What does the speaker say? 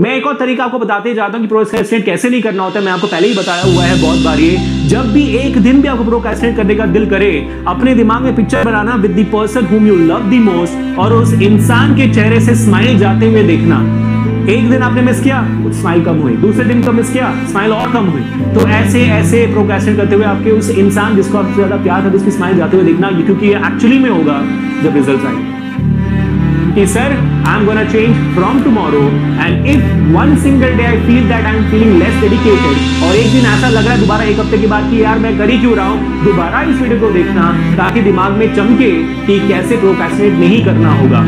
मैं एक और तरीका आपको बताते जाता हूँ कि प्रोक्रेस्टिनेट कैसे नहीं करना होता है। मैं आपको पहले ही बताया हुआ है बहुत बार ये। जब भी एक दिन भी आपको प्रोक्रेस्टिनेट करने का दिल करे, अपने दिमाग में picture banana with the person whom you love the most और उस इंसान के चेहरे से स्माइल जाते हुए देखना। एक दिन आपने मिस किया स्माइल कम हुई। दूसरे दिन का मिस किया स्माइल और कम हुई। तो ऐसे ऐसे प्रोक्रेस्टिनेट करते हुए आपके उस इंसान जिसको आपसे ज़्यादा प्यार था उसकी स्माइल जाते हुए देखना, क्योंकि ये एक्चुअली में होगा जब रिज़ल्ट आएँगे। कि sir I am gonna change from tomorrow and if one single day I feel that I am feeling less dedicated और एक दिन ऐसा लग रहा है दोबारा एक हफ़्ते के बाद कि यार मैं कर ही क्यों रहा हूँ, दोबारा इस वीडियो को देखना, ताकि दिमाग में चमके कि कैसे प्रोक्रेस्टिनेट नहीं करना होगा।